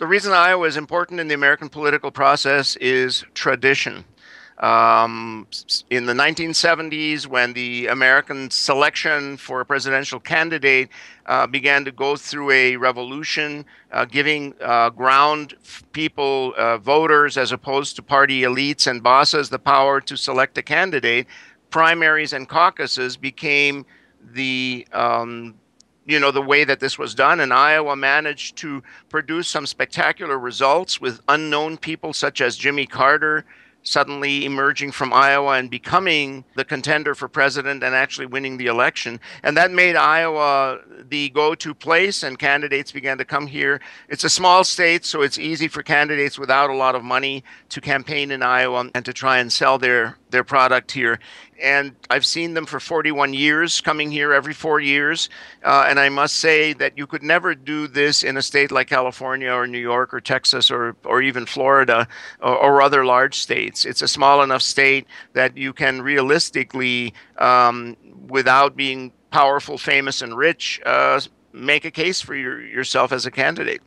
the reason Iowa is important in the American political process is tradition. Um, in the 1970s, when the American selection for a presidential candidate uh, began to go through a revolution, uh, giving uh, ground people, uh, voters, as opposed to party elites and bosses, the power to select a candidate, primaries and caucuses became the um, you know the way that this was done and iowa managed to produce some spectacular results with unknown people such as jimmy carter suddenly emerging from Iowa and becoming the contender for president and actually winning the election. And that made Iowa the go to place, and candidates began to come here. It's a small state, so it's easy for candidates without a lot of money to campaign in Iowa and to try and sell their, their product here and I've seen them for 41 years, coming here every four years. Uh, and I must say that you could never do this in a state like California or New York or Texas or, or even Florida or, or other large states. It's a small enough state that you can realistically, um, without being powerful, famous, and rich, uh, make a case for your, yourself as a candidate.